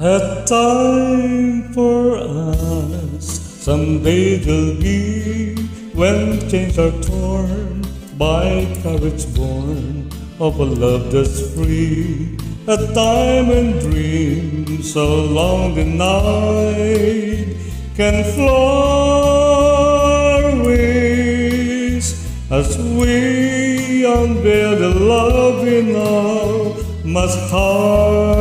A time for us, someday there'll be when chains are torn by courage born of a love that's free. A time and dream so long denied can fly our wings as we unveil the love we now must hide.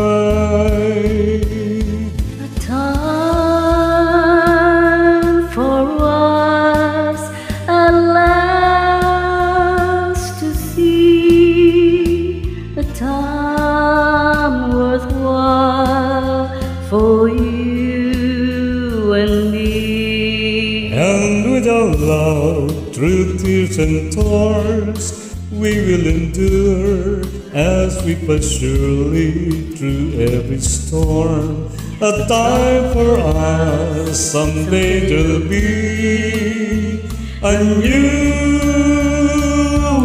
For you and me. And with our love, through tears and toils, we will endure as we pass surely through every storm. A time for us, someday there'll be a new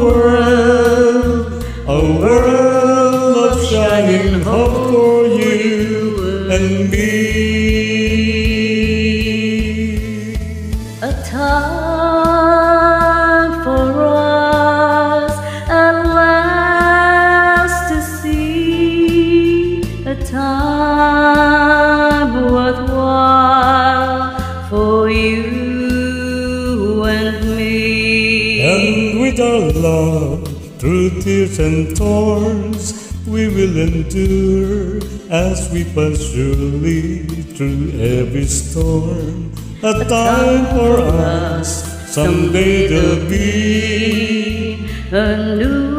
world, a world of shining hope you. A time for us at last to see a time worthwhile for you and me. And with our love, through tears and thorns, we will endure as we pass surely through every storm. A time for us, someday there'll be a new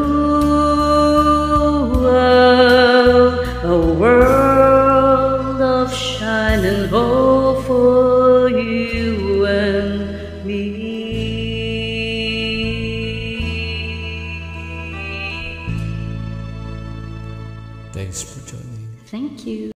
world, a world of shining hope Thanks for joining. Thank you.